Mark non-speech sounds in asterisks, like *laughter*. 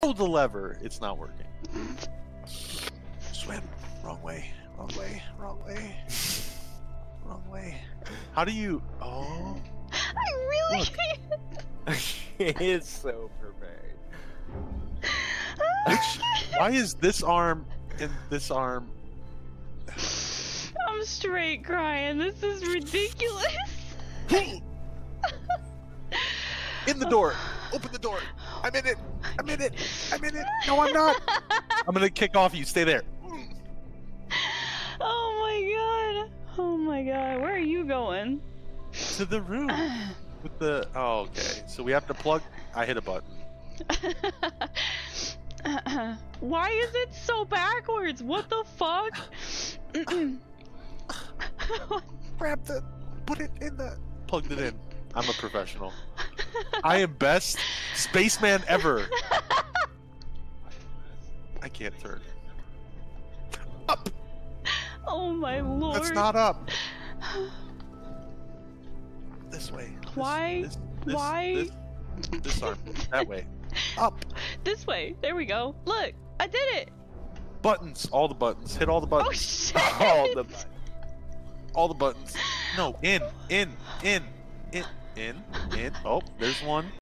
Pull the lever. It's not working. Swim. Wrong way. Wrong way. Wrong way. Wrong way. How do you? Oh. I really Look. can't. *laughs* it's so prepared. Which? Why is this arm and this arm? I'm straight crying. This is ridiculous. In the door. *laughs* Open the door. I'm in it. I'm in it. I'm in it. *laughs* No, I'm not. I'm gonna kick off you. Stay there. *laughs* Oh my god. Oh my god. Where are you going? To the room *sighs* with the. Oh, okay. So we have to plug. I hit a button. *laughs* Why is it so backwards? What the fuck? *coughs* Grab the. Put it in the. Plugged it in. I'm a professional. I am best spaceman ever. *laughs* I can't turn. Up. oh my lord. That's not up. *sighs* This way. This- Why? This, this, Why? This, this arm. That way. *laughs* Up. This way. There we go. Look, I did it. Buttons. All the buttons. Hit all the buttons. Oh buttons. shit. *laughs* All the all the buttons. No. In. In. In. In. In. In. Oh, there's one.